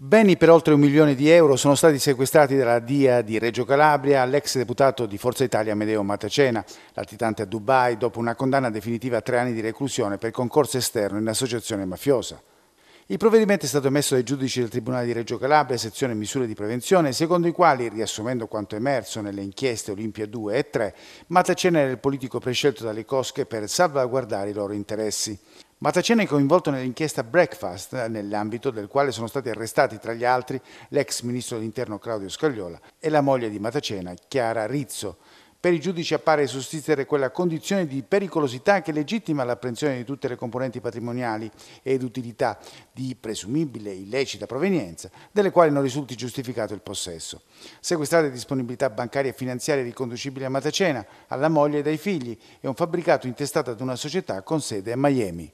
Beni per oltre un milione di euro sono stati sequestrati dalla DIA di Reggio Calabria all'ex deputato di Forza Italia Medeo Matacena, latitante a Dubai, dopo una condanna definitiva a tre anni di reclusione per concorso esterno in associazione mafiosa. Il provvedimento è stato emesso dai giudici del Tribunale di Reggio Calabria, sezione misure di prevenzione, secondo i quali, riassumendo quanto emerso nelle inchieste Olimpia 2 e 3, Matacena era il politico prescelto dalle cosche per salvaguardare i loro interessi. Matacena è coinvolto nell'inchiesta Breakfast, nell'ambito del quale sono stati arrestati tra gli altri l'ex ministro dell'interno Claudio Scagliola e la moglie di Matacena, Chiara Rizzo. Per i giudici appare sussistere quella condizione di pericolosità che legittima l'apprensione di tutte le componenti patrimoniali ed utilità di presumibile illecita provenienza, delle quali non risulti giustificato il possesso. Sequestrate disponibilità bancarie e finanziarie riconducibili a Matacena, alla moglie e ai figli e un fabbricato intestato ad una società con sede a Miami.